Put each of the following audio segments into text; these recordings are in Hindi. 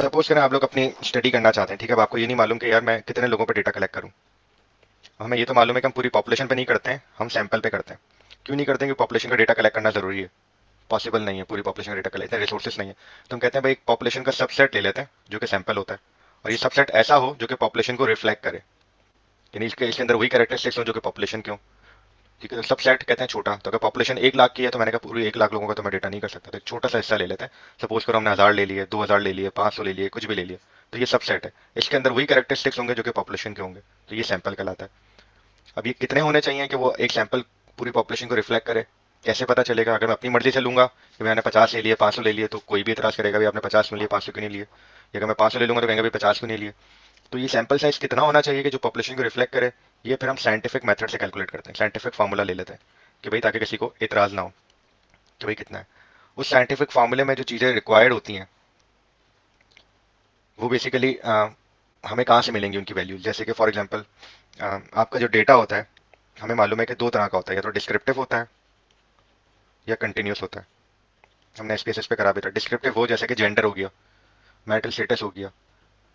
सपोज़ करें आप लोग अपनी स्टडी करना चाहते हैं, ठीक है? आपको ये नहीं मालूम कि यार मैं कितने लोगों पर डेटा कलेक्ट करूँ। हमें ये तो मालूम है कि हम पूरी पॉपुलेशन पे नहीं करते हैं, हम सैंपल पे करते हैं। क्यों नहीं करते हैं कि पॉपुलेशन का डेटा कलेक्ट करना ज़रूरी है? पॉसिबल नहीं है, पूरी पॉपुलेशन का डेटा कलेक्ट इतने नहीं है। तो हम कहते हैं, भाई, एक पॉपुलेशन का सबसेट ले लेते हैं, जो कि सैंपल होता है। और ये सबसेट ऐसा हो जो कि पॉपुलेशन को रिफ्लेक्ट करे। यानी इसके इसके अंदर वही कैरेक्टरिस्टिक्स हो जो कि पॉपुलेशन क्यों ठीक है तो सबसेट कहते हैं छोटा। तो अगर पॉपुलेशन एक लाख की है तो मैंने कहा पूरी एक लाख लोगों का तो मैं डेटा नहीं कर सकता। तो एक छोटा सा हिस्सा ले लेते हैं। सपोज़ करो हमने हज़ार ले लिए, दो हज़ार ले लिए, पाँच सौ ले लिए, कुछ भी ले लिए तो ये सब सेट है। इसके अंदर वही कैरेक्टरिस्टिक्स होंगे जो कि पॉपुलेशन के होंगे। तो ये सैंपल कहलाता है। अब ये कितने होने चाहिए कि वो एक सैंपल पूरी पॉपुलेशन को रिफ्लेक्ट करे? कैसे पता चलेगा? अगर मैं अपनी मर्ज़ी से लूँगा कि मैंने पचास ले लिए, पाँच सौ ले लिए तो कोई भी इतराज करेगा भी आपने पचास में लिए? पाँच सौ क्यों नहीं लिए? अगर मैं पाँच सौ ले लूँगा तो कहेंगे, भाई पचास क्यों नहीं लिए? तो ये सैंपल साइज़ कितना होना चाहिए कि जो पॉपुलेशन को रिफ्लेक्ट करे? ये फिर हम साइंटिफिक मेथड से कैलकुलेट करते हैं। साइंटिफिक फार्मूला ले लेते हैं कि भाई ताकि किसी को इतराज ना हो कि भाई कितना है। उस साइंटिफिक फार्मूले में जो चीज़ें रिक्वायर्ड होती हैं, वो बेसिकली हमें कहाँ से मिलेंगी उनकी वैल्यूज़ जैसे कि फॉर एग्ज़ाम्पल आपका जो डेटा होता है, हमें मालूम है कि दो तरह का होता है। या तो डिस्क्रिप्टिव होता है या कंटिन्यूस होता है। हमने एस पी एस एस पे करा भी था। डिस्क्रिप्टिव हो जैसे कि जेंडर हो गया मैरिटल स्टेटस हो गया।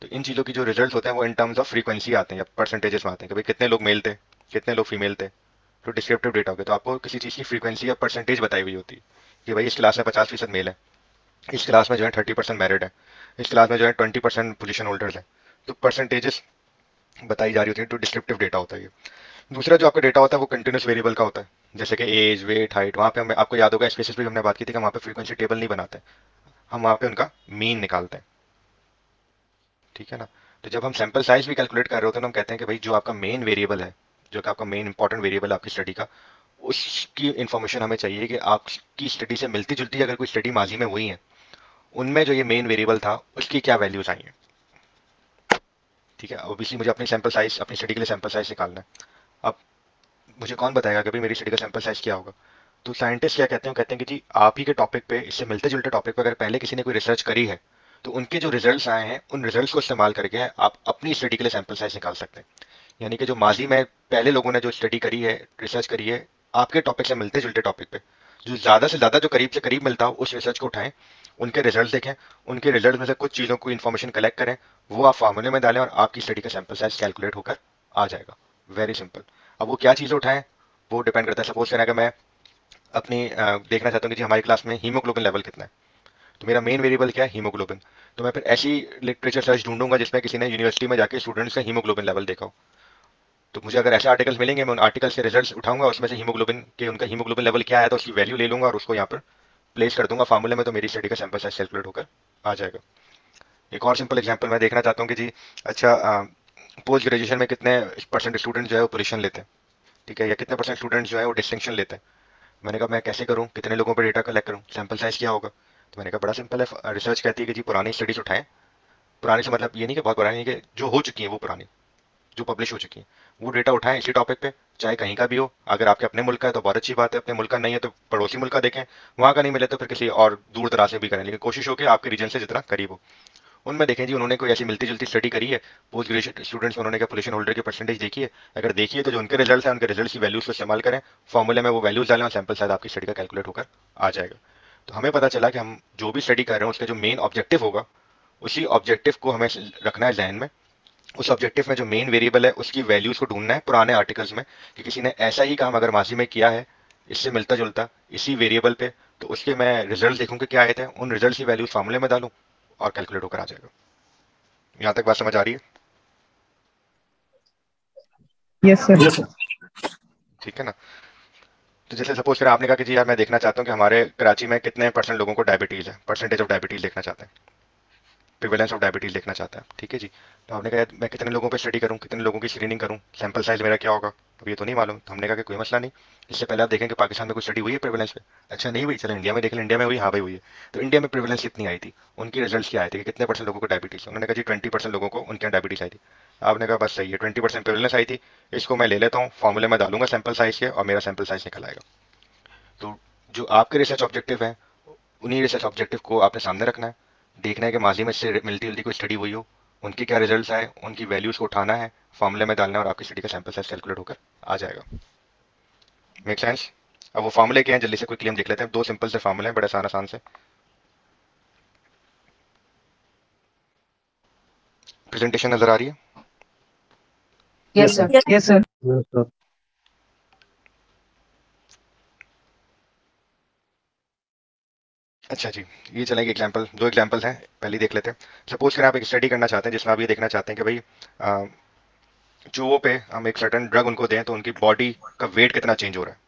तो इन चीज़ों की जो रिज़ल्ट होते हैं वो इन टर्म्स ऑफ़ फ्रीक्वेंसी आते हैं या परसेंटेजेस में आते हैं। कि भाई कितने लोग मेल थे, कितने लोग फीमेल थे तो डिस्क्रिप्टिव डेटा हो गया तो आपको किसी चीज़ की फ्रीक्वेंसी या परसेंटेज बताई हुई होती है कि भाई इस क्लास में पचास फ़ीसद मेल है, इस क्लास में जो है थर्टी परसेंट मेरिट है, इस क्लास में जो है ट्वेंटी परसेंट पोजिशन होल्डर्स है। तो परसेंटेजेस बताई जा रही होती है तो डिस्क्रिप्टिव डेटा होता है ये। दूसरा जो आपका डेटा होता है, वो कंटिन्यूस वेरिएबल का होता है। जैसे कि एज वेट हाइट वहाँ पे हमें, आपको याद होगा स्पेसिस पे हमने बात की थी कि वहाँ पे फ्रीक्वेंसी टेबल नहीं बनाते। हम वहाँ पे उनका मीन निकालते हैं। ठीक है ना? तो जब हम सैंपल साइज़ भी कैलकुलेट कर रहे होते हैं तो हम कहते हैं कि भाई जो आपका मेन वेरिएबल है, जो कि आपका मेन इंपॉर्टेंट वेरिएबल है आपकी स्टडी का, उसकी इन्फॉर्मेशन हमें चाहिए कि आपकी स्टडी से मिलती जुलती अगर कोई स्टडी माजी में हुई है, उनमें जो ये मेन वेरिएबल था, उसकी क्या वैल्यूज़ आई हैं? ठीक है ओबियसली मुझे अपनी सैंपल साइज़ अपनी स्टडी के लिए सैंपल साइज़ निकालना है। अब मुझे कौन बताएगा कि भाई मेरी स्टडी का सैंपल साइज़ क्या होगा? तो साइंटिस्ट क्या कहते हैं? कहते हैं कि जी, आप ही के टॉपिक पे, इससे मिलते जुलते टॉपिक पे अगर पहले किसी ने कोई रिसर्च करी है तो उनके जो रिजल्ट्स आए हैं, उन रिजल्ट्स को इस्तेमाल करके आप अपनी स्टडी के लिए सैंपल साइज़ निकाल सकते हैं। यानी कि जो माजी में पहले लोगों ने जो स्टडी करी है रिसर्च करी है, आपके टॉपिक से मिलते जुलते टॉपिक पे, जो ज़्यादा से ज़्यादा जो करीब से करीब मिलता हो, उस रिसर्च को उठाएँ, उनके रिज़ल्ट देखें, उनके रिज़ल्ट में से कुछ चीज़ों को इन्फॉर्मेशन कलेक्ट करें, वो आप फार्मूले में डालें और आपकी स्टडी का सैंपल साइज़ कैलकुलेट होकर आ जाएगा। वेरी सिंपल अब वो क्या चीज़ें उठाएँ, वो डिपेंड करता है। सपोज़ करें, अगर मैं अपनी देखना चाहता हूँ कि जी हमारी क्लास में हीमोग्लोबिन लेवल कितना है। तो मेरा मेन वेरिएबल क्या है? हीमोग्लोबिन तो मैं फिर ऐसी लिटरेचर सर्च ढूंढूँगा जिसमें किसी ने यूनिवर्सिटी में जाके स्टूडेंट्स का हीमोग्लोबिन लेवल देखा हो। तो मुझे अगर ऐसे आर्टिकल्स मिलेंगे, मैं उन आर्टिकल से रिजल्ट्स उठाऊँगा, उसमें से हीमोग्लोबिन के उनका हीमोग्लोबिन लेवल क्या है तो उसकी वैल्यू ले लूँगा और उसको यहाँ पर प्लेस कर दूँगा फार्मूले में तो मेरी स्टडी का सैंपल साइज़ कैलकुलेट होकर आ जाएगा। एक और सिंपल एग्ज़ाम्पल मैं देखना चाहता हूँ कि जी अच्छा पोस्ट ग्रेजुएशन में कितने परसेंट स्टूडेंट जो है वो पोजिशन लेते हैं? ठीक है, या कितने परसेंट स्टूडेंट जो है वो डिस्टिंक्शन लेते हैं? मैंने कहा, मैं कैसे करूँ? कितने लोगों पर डेटा कलेक्ट करूँ? सैंपल साइज़ क्या होगा? तो मैंने कहा, बड़ा सिंपल है रिसर्च कहती है कि जी पुरानी स्टडीज़ उठाएँ। पुरानी से मतलब ये नहीं कि बहुत पुरानी है कि जो हो चुकी है वो पुरानी, जो पब्लिश हो चुकी है, वो डेटा उठाएँ इसी टॉपिक पे, चाहे कहीं का भी हो। अगर आपके अपने मुल्क का है तो बहुत अच्छी बात है, अपने मुल्क का नहीं है तो पड़ोसी मुल्क का देखें, वहाँ का नहीं मिले तो फिर किसी और दूर दराज से भी करें, लेकिन कोशिश हो कि आपके रीजन से जितना करीब हो। उनमें देखें जी, उन्होंने कोई ऐसी मिलती जुलती स्टडी करी है? पोस्ट ग्रेजुएट स्टूडेंट्स उन्होंने क्या पोजिशन होल्डर की परसेंटेज देखी है? अगर देखिए तो जो उनके रिज़ल्ट है, उनके रिज़ल्ट की वैल्यूज़ को इस्तेमाल करें। फॉर्मूले में वो वैल्यूज़ डालें और सैंपल शायद आपकी स्टडी का कैलकुलेट होकर आ जाएगा। तो हमें पता चला कि हम जो भी स्टडी कर रहे हैं उसका जो मेन ऑब्जेक्टिव होगा उसी ऑब्जेक्टिव को हमें रखना है जहन में। उस ऑब्जेक्टिव में जो मेन वेरिएबल है उसकी वैल्यूज़ को ढूंढना है पुराने आर्टिकल्स में कि किसी ने ऐसा ही काम अगर माजी में किया है इससे मिलता जुलता इसी वेरिएबल पे तो उसके मैं रिज़ल्ट देखूँ कि क्या आए थे उन रिज़ल्ट की वैल्यूज़ फार्मूले में डालूँ और कैलकुलेट होकर आ जाएगा। यहाँ तक बात समझ आ रही है? यस सर ठीक है ना? तो जैसे सपोज़ फिर आपने कहा कि जी यार मैं देखना चाहता हूँ कि हमारे कराची में कितने परसेंट लोगों को डायबिटीज़ है। परसेंटेज ऑफ़ डायबिटीज़ देखना चाहते हैं। प्रिवेलेंस ऑफ़ डायबिटीज़ देखना चाहता है। ठीक है जी? तो आपने कहा मैं कितने लोगों पर स्टडी करूँ? कितने लोगों की स्क्रीनिंग करूँ? सैंपल साइज़ मेरा क्या होगा? अब ये तो नहीं मालूम तो हमने कहा कि कोई मसला नहीं। इससे पहले आप देखें कि पाकिस्तान में कोई स्टडी हुई है प्रिवेलेंस पे। अच्छा नहीं हुई, चलो इंडिया में देख लें इंडिया में हुई हाँ भाई हुई है। तो इंडिया में प्रिवेलेंस कितनी आई थी, उनकी रिज़ल्ट क्या आए थे कि कितने परसेंट लोगों को डायबिटीज़ उन्होंने कहा, जी ट्वेंटी परसेंट लोगों को उनके यहाँ डायबिटीज़ आई थी। आपने कहा, बस सही है ट्वेंटी परसेंट प्रिवेलेंस आई थी। इसको मैं ले लेता हूँ फॉर्मूले में डालूँगा सैंपल साइज़ के और मेरा सैंपल साइज़ निकल आएगा। तो जो आपके रिसर्च ऑब्जेक्टिव है, उन्हीं रिसर्च ऑब्जेक्टिव को आपने सामने रखना है। देखना है कि माजी में इससे मिलती जुलती कोई स्टडी हुई हो, उनके क्या रिजल्ट्स आए, उनकी वैल्यूज़ को उठाना है फॉर्मूले में डालना और आपकी स्टडी का सैंपल साइज़ कैलकुलेट होकर आ जाएगा। मेक सेंस अब वो फॉर्मूले क्या हैं जल्दी से कोई क्लेम देख लेते हैं। दो सिंपल से फॉर्मूले हैं बड़े आसान आसान से। प्रेजेंटेशन नज़र आ रही है? Yes, sir. Yes, sir. अच्छा जी ये चलेंगे एग्ज़ाम्पल दो एग्ज़ाम्पल हैं पहले देख लेते हैं। सपोज़ करें आप एक स्टडी करना चाहते हैं जिसमें आप ये देखना चाहते हैं कि भाई चूहों पे हम एक सर्टन ड्रग उनको दें तो उनकी बॉडी का वेट कितना चेंज हो रहा है।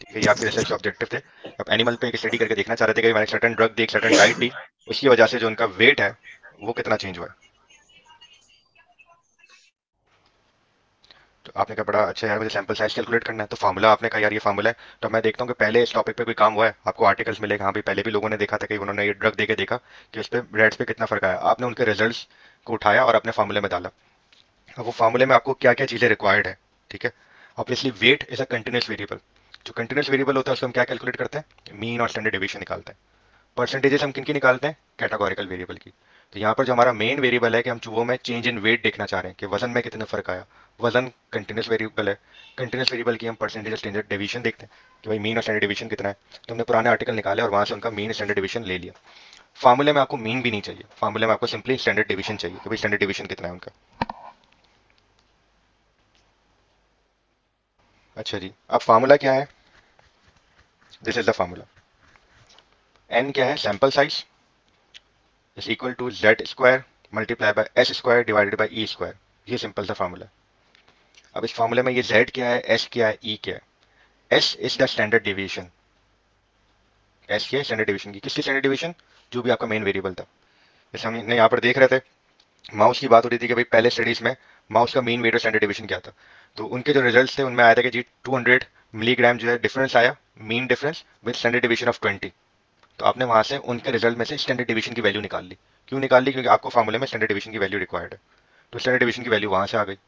ठीक है, ये आपके रिसर्च ऑब्जेक्टिव थे। आप एनिमल पे एक स्टडी करके देखना चाह रहे थे कि मैंने सर्टन ड्रग दी, एक सर्टन डाइट दी, उसकी वजह से जो उनका वेट है, वो कितना चेंज हुआ है। तो आपने कहा, बड़ा अच्छा यार, मुझे सैंपल साइज़ कैलकुलेट करना है। तो फार्मूला आपने कहा, यार, ये फार्मूला है। तो मैं देखता हूँ कि पहले इस टॉपिक पे कोई काम हुआ है, आपको आर्टिकल्स मिलेगा हाँ भाई, पहले भी लोगों ने देखा था कि उन्होंने ये ड्रग देके देखा कि उस पर रेड्स पे कितना फ़र्क आया। आपने उनके रिज़ल्ट को उठाया और अपने फार्मूले में डाला। अब वो फार्मूले में आपको क्या क्या चीज़ें रिक्वायर्ड है, ठीक है? Obviously weight is a continuous variable जो कंटिन्यूस वेरिएबल होता है, उसको हम क्या कैलकुलेट करते हैं? मीन और स्टैंडर्ड डिवीज़न निकालते हैं। परसेंटेजेस हम किन की निकालते हैं? कैटेगोरिकल वेरिएबल की। तो यहाँ पर जो हमारा मेन वेरिएबल है कि हम चूहों में चेंज इन वेट देखना चाह रहे हैं कि वज़न में कितना फ़र्क आया। वज़न कंटिन्यूस वेरिएबल है। कंटिन्यूस वेरिएबल की हम परसेंटेज स्टैंडर्ड डिवीज़न देखते हैं कि भाई मीन और स्टैंडर्ड डिवीज़न कितना है। तो हमने पुराने आर्टिकल निकाले और वहाँ से उनका मीन स्टैंडर्ड डिवीज़न ले लिया। फार्मूले में आपको मीन भी नहीं चाहिए। फार्मूले में आपको सिंपली स्टैंडर्ड डिवीज़न चाहिए कि भाई स्टैंडर्ड डिवीज़न कितना है उनका। अच्छा जी, अब फार्मूला क्या है? This is the formula N क्या है? Sample size is equal to Z square multiply by S square divided by E square ये सिंपल सा फार्मूला अब इस फार्मूले में ये जेड क्या है? एस क्या है? ई e क्या है? S is the standard division s क्या है? स्टैंडर्ड डिवीज़न की किसकी स्टैंडर्ड डिवीज़न जो भी आपका मेन वेरिएबल था। जैसे हम यहाँ पर देख रहे थे माउस की बात हो रही थी कि भाई पहले स्टडीज़ में माउस का मीन वेट और स्टैंडर्ड डिवीज़न क्या था? तो उनके जो रिजल्ट्स थे, उनमें आया था कि जी 200 मिलीग्राम जो है डिफरेंस आया mean difference with standard division of 20 तो आपने वहाँ से उनके रिज़ल्ट में से स्टैंडर्ड डिवीज़न की वैल्यू निकाल ली। क्यों निकाल ली? क्योंकि आपको फार्मूले में स्टैंडर्ड डिवीज़न की वैल्यू रिक्वायर्ड है। तो स्टैंडर्ड डिवीज़न की वैल्यू वहाँ से आ गई।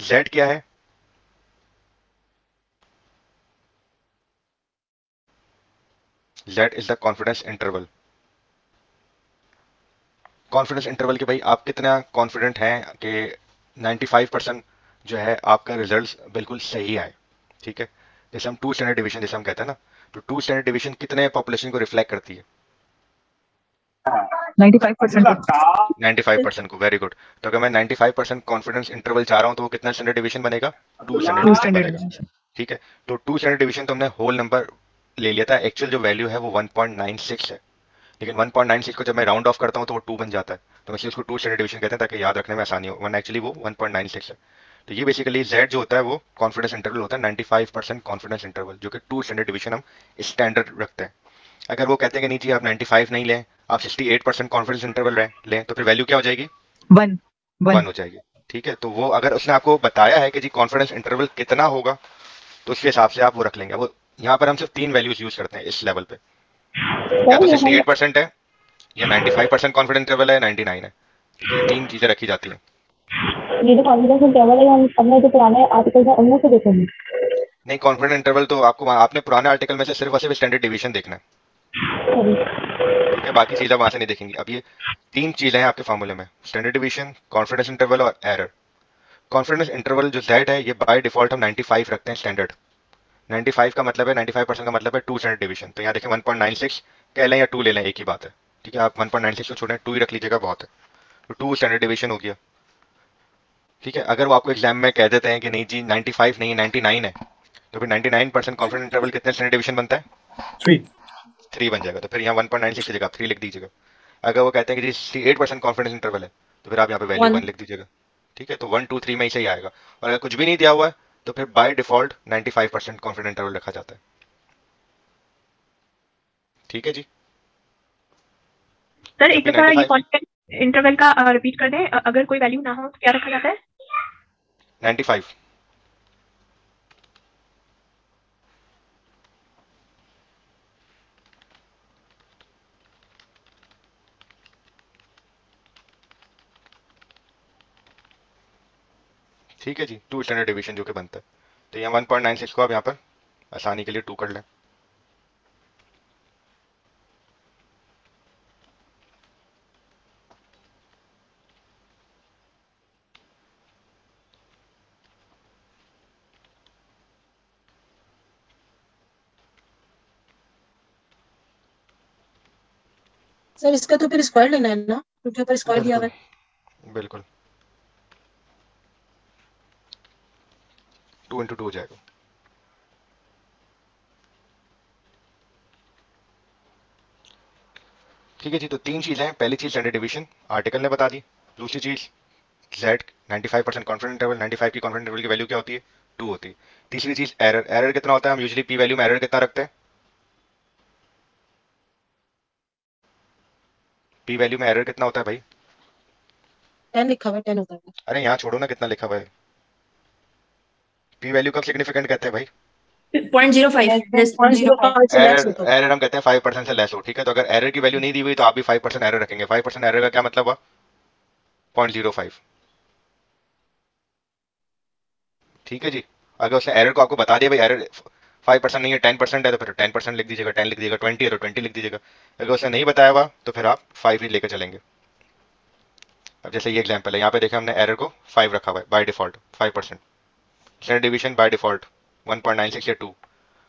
Z क्या है? Z is the confidence interval confidence interval के भाई आप कितना कॉन्फिडेंट हैं कि 95 परसेंट जो है आपका रिजल्ट्स बिल्कुल सही आए। ठीक है? जैसे हम टू स्टैंडर्ड डिवीज़न जैसे हम कहते हैं ना तो टू स्टैंडर्ड डिवीज़न कितने पॉपुलेशन को रिफ्लेक्ट करती है? 95 परसेंट 95 परसेंट को वेरी गुड तो अगर मैं 95 परसेंट कॉन्फिडेंस इंटरवल चाह रहा हूँ तो वो कितना स्टैंडर्ड डिवीज़न बनेगा? टू स्टैंडर्ड बनेगा। ठीक है? तो टू स्टैंडर्ड डिवीज़न तो हमने होल नंबर ले लिया था। एक्चुअल जो वैल्यू है वो 1.96 है। लेकिन 1.96 को जब मैं राउंड ऑफ़ करता हूँ तो वो टू बन जाता है। तो इसलिए उसको टू स्टैंडर्ड डिवीज़न कहते हैं ताकि याद रखने में आसानी हो। वन एक्चुअली वो 1.96 है। तो ये बेसिकली जेड जो होता है वो कॉन्फिडेंस इंटरवल होता है 95 परसेंट कॉन्फिडेंस इंटरवल जो कि टू स्टैंडर्ड डिवीज़न हम स्टैंडर्ड रखते हैं। अगर वो कहते हैं कि नहीं जी आप 95 नहीं लें आप 68 परसेंट कॉन्फिडेंस इंटरवल लें तो फिर वैल्यू क्या हो जाएगी? वन वन वन हो जाएगी। ठीक है? तो वो अगर उसने आपको बताया है कि जी कॉन्फिडेंस इंटरवल कितना होगा तो उसके हिसाब से आप वो रख लेंगे। वो यहाँ पर हम सिर्फ़ तीन वैल्यूज़ यूज़ करते हैं इस लेवल पे। या तो 68 परसेंट है। या 95 परसेंट कॉन्फिडेंस इंटरवल है 99 है। ठीक है तीन चीज़ें रखी जाती हैं। ये जो कॉन्फिडेंस इंटरवल है हम अपने जो पुराने आर्टिकल है उनमें से देखेंगे। नहीं कॉन्फिडेंस इंटरवल तो आपको आपने पुराने आर्टिकल में से सिर्फ़ और सिर्फ़ स्टैंडर्ड डिवीज़न देखना है। ठीक है बाकी चीज़ें वहाँ से नहीं देखेंगे। अब ये तीन चीज़ें हैं आपके फॉर्मूले में। स्टैंडर्ड डिवीज़न कॉन्फिडेंस इंटरवल और एरर कॉन्फिडेंस इंटरवल जो Z है ये बाय डिफ़ॉल्ट हम 95 रखते हैं स्टैंडर्ड 95 का मतलब है 95 परसेंट का मतलब है टू स्टैंडर्ड डिवीज़न तो यहाँ देखिए 1.96 कह लें या टू ले लें एक ही बात है। ठीक है आप 1.96 को छोड़ें टू ही रख लीजिएगा बहुत है। तो टू स्टैंडर्ड डिवीज़न हो गया। ठीक है अगर वो आपको एग्ज़ाम में कह देते हैं कि नहीं जी 95 नहीं 99 है तो फिर 99 परसेंट कॉन्फिडेंस इंटरवल कितने स्टैंडर्ड डिवीज़न बनता है? थ्री थ्री बन जाएगा तो फिर यहाँ 1.96 की जगह आप थ्री लिख दीजिएगा। अगर वो कहते हैं कि जी एट परसेंट कॉन्फिडेंस इंटरवल है तो फिर आप यहाँ पे वैल्यू. वन लिख दीजिएगा। ठीक है तो वन टू थ्री में ही सही आएगा। और अगर कुछ भी नहीं दिया हुआ है तो फिर by default 95 percent confident interval रखा जाता है। ठीक है जी? सर एक दफ़ा ये कॉन्फिडेंट इंटरवल का रिपीट कर दें। अगर कोई वैल्यू ना हो तो क्या रखा जाता है? 95 ठीक है जी टू स्टैंडर्ड डिवीज़न जो कि बनता है। तो यहाँ 1.96 को आप यहाँ पर आसानी के लिए टू कर लें। सर इसका तो फिर स्क्वायर लेना है ना? क्योंकि ऊपर स्क्वायर दिया हुआ है। बिल्कुल। टू इंटू टू हो जाएगा। ठीक है जी तो तीन चीज़ें हैं। पहली चीज़ स्टैंडर्ड डिवीज़न आर्टिकल ने बता दी। दूसरी चीज़ जेड 95 परसेंट कॉन्फिडेंस इंटरवल 95 की कॉन्फिडेंस इंटरवल की वैल्यू क्या होती है? टू होती है। तीसरी चीज़ एरर एरर कितना होता है? हम यूजली पी वैल्यू में एरर कितना रखते हैं? पी वैल्यू में एरर कितना होता है भाई? टेन लिखा हुआ है टेन होता है। अरे यहाँ छोड़ो ना कितना लिखा हुआ है। पी वैल्यू कब सिग्निफिकेंट कहते हैं भाई। एरर हम कहते हैं फाइव परसेंट से लेस हो ठीक है? तो अगर एरर की वैल्यू नहीं दी हुई तो आप भी फाइव परसेंट एरर रखेंगे। फाइव परसेंट एरर का क्या मतलब हुआ? पॉइंट ज़ीरो फाइव ठीक है जी? अगर उसने एरर को आपको बता दिया भाई एरर फाइव परसेंट नहीं है टेन परसेंट है तो फिर टेन परसेंट लिख दीजिएगा टेन लिख दीजिएगा ट्वेंटी है तो ट्वेंटी लिख दीजिएगा। अगर उसने नहीं बताया हुआ तो फिर आप फाइव ही लेकर चलेंगे। अब जैसे ये एग्ज़ाम्पल है यहाँ पे देखें हमने एरर को फाइव रखा हुआ है by default five percent standard division by default 1.96 या 2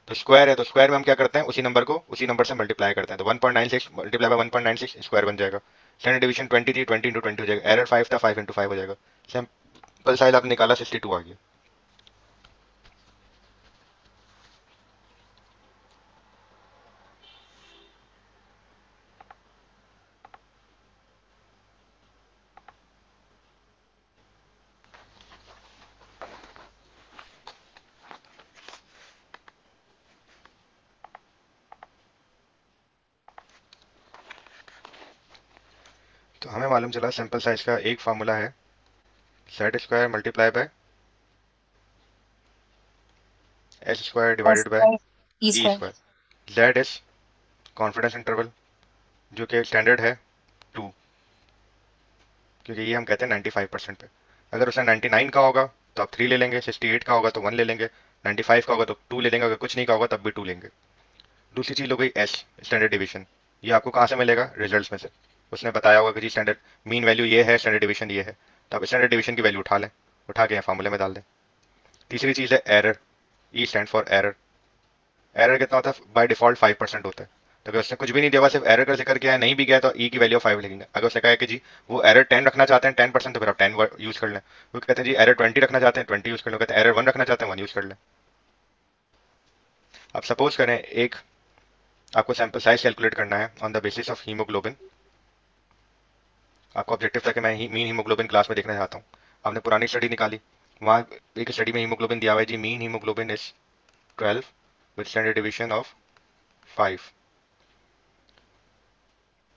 तो स्क्वायर है तो स्क्वायर में हम क्या करते हैं? उसी नंबर को, उसी नंबर से मल्टीप्लाई करते हैं। तो 1.96 मल्टीप्लाई बाय 1.96 स्क्वायर बन जाएगा। स्टैंडर्ड डिवीज़न 20 थी 20 इंटू ट्वेंटी हो जाएगा। एरर 5 था 5 इंटू फाइव हो जाएगा। सिंपल साइज़ आपने निकाला 62 आ गया। तो हमें मालूम चला सैंपल साइज़ का एक फार्मूला है। Set square multiply by S square divided by E square Z is confidence interval जो कि स्टैंडर्ड है टू क्योंकि ये हम कहते हैं 95 परसेंट पे। अगर उसने 99 का होगा तो आप थ्री ले लेंगे 68 का होगा तो वन ले लेंगे। 95 का होगा तो टू ले लेंगे। अगर कुछ नहीं का होगा तब भी टू लेंगे। दूसरी चीज़ हो गई एस स्टैंडर्ड डिवीज़न ये आपको कहाँ से मिलेगा? रिजल्ट्स में से। उसने बताया होगा कि जी स्टैंडर्ड मीन वैल्यू ये है स्टैंडर्ड डिवीज़न ये है। तो आप स्टैंडर्ड डिवीज़न की वैल्यू उठा लें, उठा के यहाँ फार्मूले में डाल दें। तीसरी चीज़ है error E stand for error error कितना होता है? बाय डिफ़ॉल्ट फाइव परसेंट होता है। तो अगर उसने कुछ भी नहीं दिया सिर्फ़ एरर का ज़िक्र किया है, नहीं भी गया तो ई की वैल्यू फाइव लिखेंगे। अगर उसने कहा कि जी, वो एरर टेन रखना चाहते हैं टेन परसेंट तो फिर आप टेन यूज़ कर लें। वो कहते हैं जी एरर ट्वेंटी रखना चाहते हैं ट्वेंटी यूज़ कर लें। कहते हैं एरर वन रखना चाहते हैं वन यूज़ कर लें। आप सपोज़ करें एक, आपको सैंपल साइज़ कैलकुलेट करना है on the basis of haemoglobin आपको ऑब्जेक्टिव था कि मैं ही, मीन हीमोग्लोबिन क्लास में देखना चाहता हूँ। आपने पुरानी स्टडी निकाली। वहाँ एक स्टडी में हीमोग्लोबिन दिया हुआ है जी mean haemoglobin is 12 with standard division of 5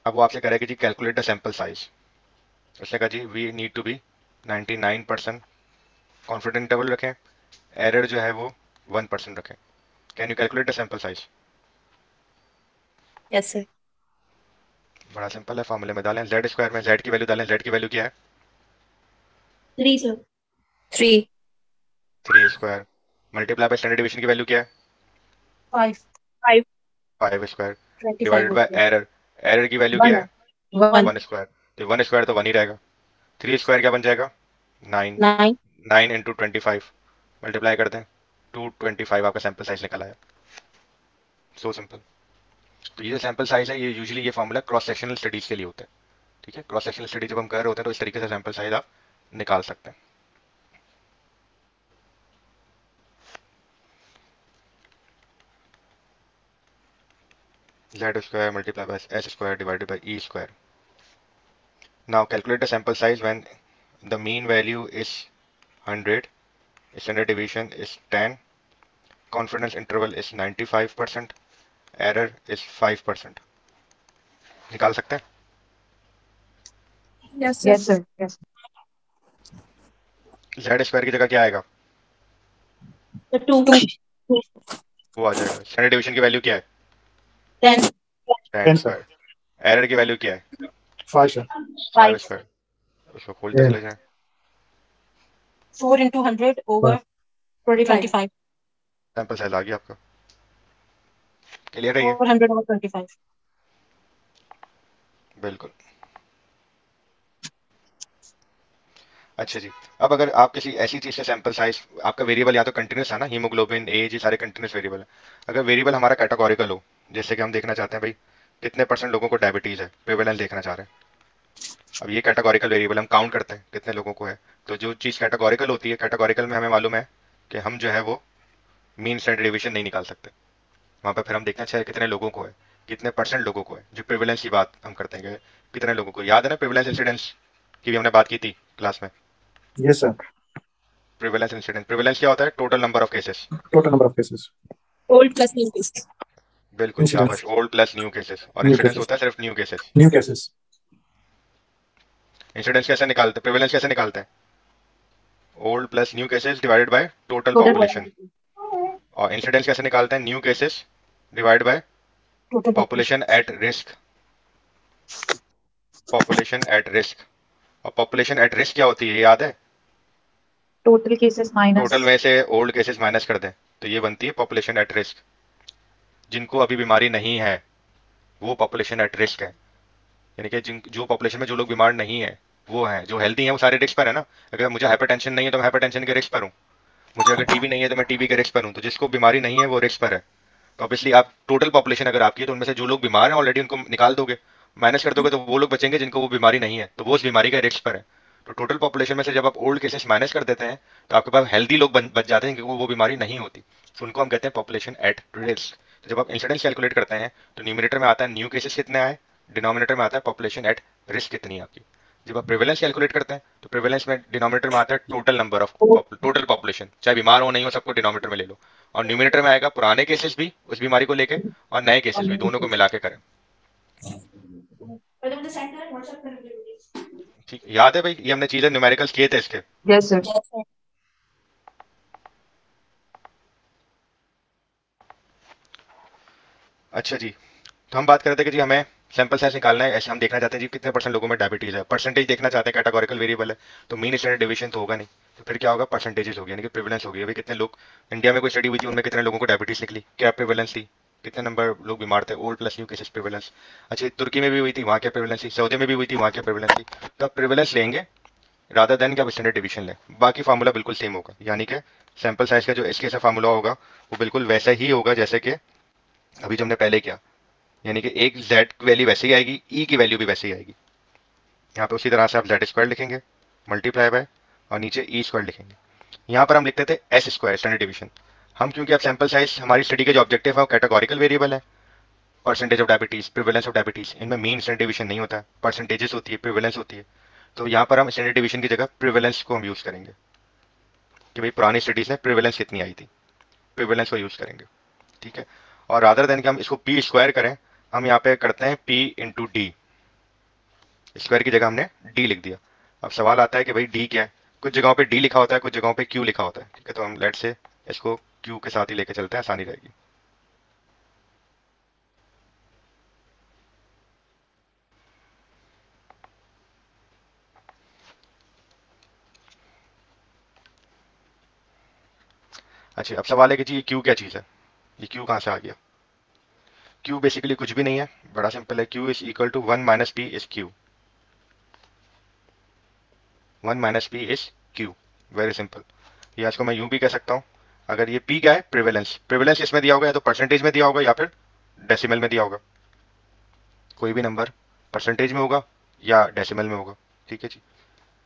अब वो आपसे कह रहा कि जी कैलकुलेट द सैंपल साइज़ उसने कहा जी we need to be 99 percent confident interval रखें। एरर जो है वो 1 परसेंट रखें। Can you calculate the sample size yes sir बड़ा सिंपल है फॉर्मूले में डालें जेड स्क्वायर में जेड की वैल्यू डालें जेड की वैल्यू क्या है? Three sir three three square multiply by standard division की वैल्यू क्या है? Five five square divided by error error की वैल्यू क्या है? वन स्क्वायर तो वन स्क्वायर तो वन ही रहेगा. थ्री स्क्वायर क्या बन जाएगा? Nine nine into twenty five multiply कर दें टू ट्वेंटी फाइव आपका सैंपल साइज़ निकल आया. सो सिंपल तो ये जो सैंपल साइज़ है, ये यूजली ये फॉर्मूला क्रॉस सेक्शनल स्टडीज़ के लिए होता है। ठीक है? क्रॉस सेक्शनल स्टडीज़ जब हम कर रहे होते हैं तो इस तरीके से सैंपल साइज़ आप निकाल सकते हैं। Z square multiply by S square divided by E square now calculate the sample size when the mean value is hundred standard division is ten confidence interval is ninety five percent error is 5%. निकाल सकते हैं? Yes yes sir yes square की जगह क्या आएगा? टू वो आ जाएगा। स्टैंडर्ड डिवीज़न की वैल्यू क्या है? टेन 10 स्क्वायर एरर की वैल्यू क्या है. 5 स्क्वायर उसको खोल के चले जाएँ। Four into hundred over twenty five sample size आ गया आपका। क्लियर है ये बिल्कुल। अच्छा जी। अब अगर आप किसी ऐसी चीज़ से सैंपल साइज़ आपका वेरिएबल या तो कंटिन्यूस है ना हीमोग्लोबिन एज ये सारे कंटिन्यूस वेरिएबल है। अगर वेरिएबल हमारा कैटेगोरिकल हो जैसे कि हम देखना चाहते हैं भाई कितने परसेंट लोगों को डायबिटीज़ है प्रिवेलेंस देखना चाह रहे हैं। अब ये कैटेगोरिकल वेरिएबल हम काउंट करते हैं कितने लोगों को है। तो जो चीज़ कैटेगोरिकल होती है कैटेगोरिकल में हमें मालूम है कि हम जो है वो मीन स्टैंडर्ड डेविएशन नहीं निकाल सकते। वहाँ पर फिर हम देखना चाहिए कितने लोगों को है कितने परसेंट लोगों को है जो प्रिविलेंस की बात हम करते हैं कितने लोगों को। याद है ना प्रिविलेंस इंसिडेंस की भी हमने बात की थी क्लास में? Yes, sir. Prevalence incidence prevalence क्या होता है? Total number of cases Total number of cases. Old plus new cases. बिल्कुल शाबाश ओल्ड प्लस न्यू केसेस और इंसिडेंस होता है सिर्फ़ new cases New cases. Incidence कैसे निकालते? हैं प्रिविलेंस कैसे निकालते हैं? Old plus new cases divided by total population और इंसिडेंस कैसे निकालते हैं? New cases divide by population at risk population at risk और पॉपुलेशन एट रिस्क क्या होती है याद है? टोटल केसेस माइनस टोटल में से ओल्ड केसेस माइनस कर दें। तो ये बनती है पॉपुलेशन एट रिस्क जिनको अभी बीमारी नहीं है वो पॉपुलेशन एट रिस्क है। यानी कि जिन जो पॉपुलेशन में जो लोग बीमार नहीं है वो हैं जो हेल्दी हैं वो सारे रिस्क पर है ना। अगर मुझे हाइपरटेंशन नहीं है तो मैं हाइपरटेंशन के रिस्क पर हूँ। मुझे अगर टीबी नहीं है तो मैं टीबी के रिस्क पर हूँ। तो जिसको बीमारी नहीं है वो रिस्क पर है। तो ऑब्वियसली आप टोटल पॉपुलेशन अगर आपकी है तो उनमें से जो लोग बीमार हैं ऑलरेडी उनको निकाल दोगे। माइनस कर दोगे तो वो लोग बचेंगे जिनको वो बीमारी नहीं है। तो वो उस बीमारी का रिस्क पर है। तो टोटल पॉपुलेशन में से जब आप ओल्ड केसेस माइनस कर देते हैं तो आपके पास हेल्दी लोग बच जाते हैं, क्योंकि वो बीमारी नहीं होती। तो उनको हम कहते हैं पॉपुलेशन एट रिस्क तो जब आप इंसिडेंस कैलकुलेट करते हैं तो न्यूमिनेटर में आता है न्यू केसेस कितने आए डिनोमिनेटर में आता है पॉपुलेशन एट रिस्क कितनी है आपकी। जब आप प्रिवेलेंस कैलकुलेट करते हैं तो प्रिवेलेंस में डिनोमिनेटर में आता है total number of total population चाहे बीमार हो नहीं हो सबको डिनोमिनेटर में ले लो। और न्यूमिनेटर में आएगा पुराने केसेस भी उस बीमारी को लेके और नए केसेस भी दोनों को मिला के करें। ठीक याद है भाई ये हमने चीज़ें न्यूमेरिकल्स किए थे इसके? यस सर अच्छा जी तो हम बात कर रहे थे कि जी हमें सैंपल साइज़ निकालना है, ऐसे हम देखना चाहते हैं जी कितने परसेंट लोगों में डायबिटीज़ है। परसेंटेज देखना चाहते हैं कैटेगोरिकल वेरिएबल है तो मीन स्टैंडर्ड डिवीज़न तो होगा नहीं। तो फिर क्या होगा? परसेंटेजेस होगी, यानी कि प्रिवलेंस होगी। अभी कितने लोग इंडिया में कोई स्टडी हुई थी, उनमें कितने लोगों को डायबिटीज़ निकली? क्या प्रिवलेंस थी? कितने नंबर लोग बीमार थे? Old plus new cases prevalence अच्छा तुर्की में भी हुई थी, वहाँ क्या प्रिवलेंस थी? सऊदी में भी हुई थी, वहाँ क्या प्रिवलेंस थी? तो आप प्रिवलेंस लेंगे रादर देन क्या स्टैंडर्ड डिवीज़न लें। बाकी फार्मूला बिल्कुल सेम होगा। यानी कि सैंपल साइज़ का जो इसके फार्मूला होगा, वो बिल्कुल वैसा ही होगा जैसे कि अभी जो हमने पहले किया। यानी कि एक z की वैल्यू वैसे ही आएगी e की वैल्यू भी वैसे ही आएगी। यहाँ पे उसी तरह से आप z स्क्वायर लिखेंगे मल्टीप्लाई बाय और नीचे e स्क्वायर लिखेंगे। यहाँ पर हम लिखते थे एस स्क्वायर स्टैंडर्ड डिवीज़न हम क्योंकि अब सैंपल साइज़ हमारी स्टडी के जो ऑब्जेक्टिव है, वो कैटेगोरिकल वेरिएबल है। Percentage of diabetes prevalence of diabetes इनमें मीन स्टैंडर्ड डिवीज़न नहीं होता। है परसेंटेजेस होती है प्रिवेलेंस होती है। तो यहाँ पर हम स्टैंडर्ड डिवीज़न की जगह प्रिवेलेंस को हम यूज़ करेंगे। कि भाई पुरानी स्टडीज़ में प्रिवेलेंस कितनी आई थी। प्रिवेलेंस को यूज़ करेंगे। ठीक है? और रादर देन कि हम इसको पी स्क्वायर करें हम यहाँ पे करते हैं पी इंटू डी स्क्वायर की जगह हमने डी लिख दिया। अब सवाल आता है कि भाई डी क्या है? कुछ जगहों पे डी लिखा होता है, कुछ जगहों पे क्यू लिखा होता है। ठीक है तो हम लेट से इसको क्यू के साथ ही लेके चलते हैं, आसानी रहेगी। अच्छा अब सवाल है कि जी, ये क्यू क्या चीज़ है? ये क्यू कहाँ से आ गया? क्यू बेसिकली कुछ भी नहीं है। बड़ा सिंपल है। Q is equal to one minus P is Q one minus P is Q very simple ये इसको मैं यूँ भी कह सकता हूँ। अगर ये पी क्या है? प्रिवेलेंस प्रिवेलेंस इसमें दिया होगा या तो परसेंटेज में दिया होगा या फिर डेसिमल में दिया होगा। कोई भी नंबर परसेंटेज में होगा या डेसिमल में होगा। ठीक है जी?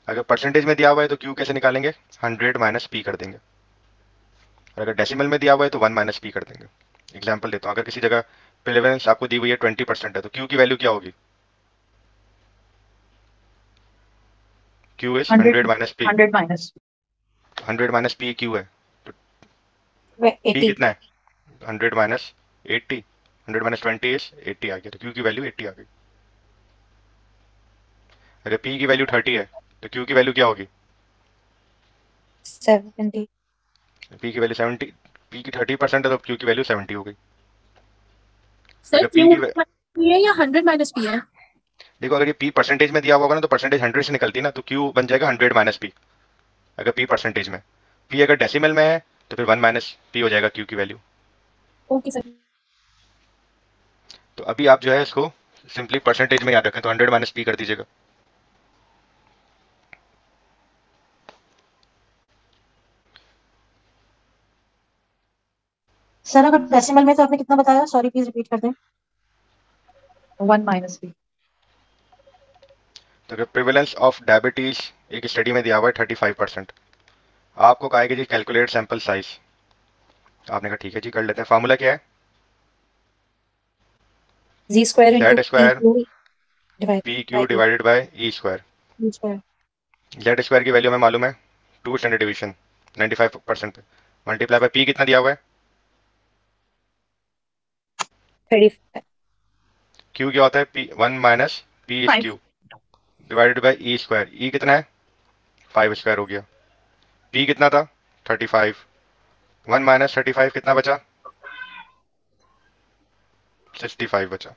अगर परसेंटेज में दिया हुआ है तो क्यू कैसे निकालेंगे? हंड्रेड माइनस पी कर देंगे। और अगर डेसिमल में दिया हुआ है तो वन माइनस पी कर देंगे। एग्ज़ाम्पल देता हूँ। अगर किसी जगह प्रिवेलेंस आपको दी हुई है ट्वेंटी परसेंट है तो क्यू की वैल्यू क्या होगी? Q is hundred minus P hundred minus hundred minus P Q है. Wait, पी कितना है? Hundred minus eighty hundred minus twenty is eighty आ गया तो क्यू की वैल्यू एट्टी आ गई. अगर पी की वैल्यू थर्टी है तो क्यू की वैल्यू क्या होगी? 70. पी की वैल्यू सेवेंटी पी की थर्टी परसेंट है तो क्यू की वैल्यू सेवेंटी हो गई. पी है या 100 माइनस पी है? देखो अगर ये पी परसेंटेज में दिया हुआ होगा ना तो परसेंटेज हंड्रेड से निकलती है ना तो क्यू बन जाएगा हंड्रेड माइनस पी अगर पी परसेंटेज में। पी अगर डेसिमल में है तो फिर वन माइनस पी हो जाएगा क्यू की वैल्यू ओके सर तो अभी आप जो है इसको सिंपली परसेंटेज में याद रखें तो हंड्रेड माइनस पी कर दीजिएगा। सर अगर डेसिमल में तो आपने कितना बताया? सॉरी प्लीज़ रिपीट कर दें। वन माइनस पी तो प्रिवेलेंस ऑफ़ डायबिटीज़ एक स्टडी में दिया हुआ है थर्टी फाइव परसेंट आपको कहा है कि जी कैलकुलेट सैंपल साइज़ आपने कहा ठीक है जी कर लेते हैं। फार्मूला क्या है? Z square Z square divided Q divided by E square square. Z square की वैल्यू हमें मालूम है two standard division ninety five percent पे मल्टीप्लाई बाय पी कितना दिया हुआ है? Thirty. क्यू क्या होता है? P one minus P Q divided by E square E कितना है? फाइव स्क्वायर हो गया। पी कितना था? Thirty five one minus thirty five कितना बचा? सिक्सटी फाइव बचा।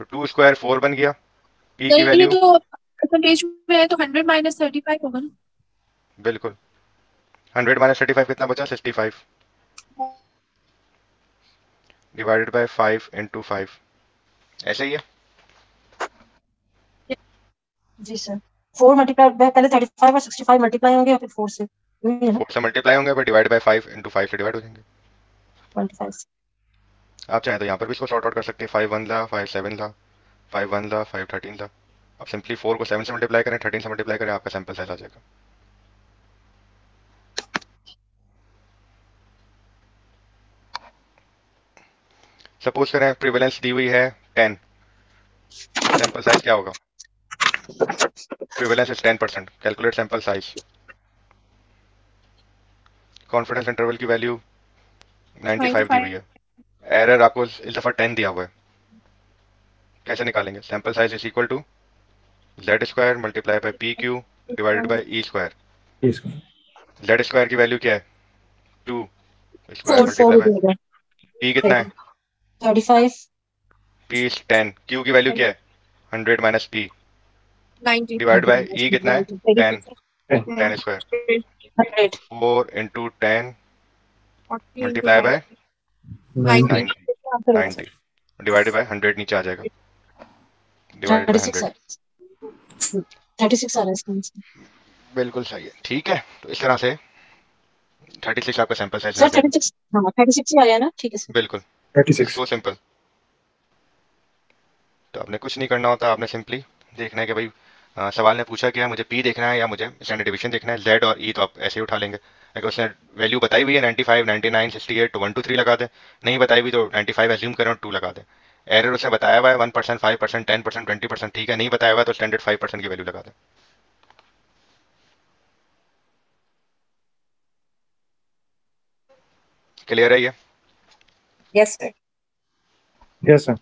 तो टू स्क्वायर फोर बन गया। पी की वैल्यू तो परसेंटेज में है तो हंड्रेड माइनस थर्टी फाइव होगा ना। बिल्कुल। हंड्रेड माइनस थर्टी फाइव कितना बचा? Sixty five divided by five into five ऐसे ही है? जी सर। फोर मल्टीप्लाई पहले थर्टी फाइव और सिक्सटी फाइव मल्टीप्लाई होंगे और फिर फोर से? फोर से मल्टीप्लाई होंगे पर divide by five into five से डिवाइड हो जाएँगे। आप चाहें तो यहाँ पर भी इसको सॉर्ट आउट कर सकते हैं। फाइव वन ला फाइव सेवन ला फाइव वन ला फाइव थर्टीन ला। आप सिंपली फोर को सेवन से मल्टीप्लाई करें थर्टीन से मल्टीप्लाई करें आपका सैंपल साइज़ आ जाएगा। सपोज़ करें प्रिवेलेंस दी हुई है टेन सैंपल साइज़ क्या होगा? Prevalence is ten percent calculate sample size confidence interval की वैल्यू 95 दी हुई है. एरर आपको इस दफ़ा 10 दिया हुआ है. कैसे निकालेंगे? Sample size is equal to Z square multiply by P Q divided by E square Z square की वैल्यू क्या है? टू फोर फोर हो पी कितना है? Thirty five? P is ten Q की वैल्यू क्या है? Hundred minus P ninety divide by कितना है? Ten Ten. Ten square hundred four into ten multiply by divided by hundred नीचे आ जाएगा. Divided by six hundred thirty six आ रहा है इसका बिल्कुल सही है। ठीक है? तो इस तरह से थर्टी सिक्स आपका sample size sir thirty six हाँ थर्टी सिक्स ही आया ना? ठीक है बिल्कुल। Thirty-six. सो सिंपल तो आपने कुछ नहीं करना होता आपने सिंपली देखना है कि भाई अ, सवाल ने पूछा क्या है मुझे पी देखना है या मुझे स्टैंडर्ड डिवीज़न देखना है जेड और ई e तो आप ऐसे ही उठा लेंगे। अगर उसने वैल्यू बताई हुई है 95, 99, 68 तो वन टू थ्री लगा दें। नहीं बताई हुई तो 95 एज्यूम करें और टू लगा दें। एरर उसने बताया हुआ है one percent five percent ten percent twenty percent ठीक है नहीं बताया हुआ तो स्टैंडर्ड फाइव परसेंट की वैल्यू लगा दें। क्लियर है ये? Yes sir Yes, sir.